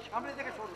前面这个小组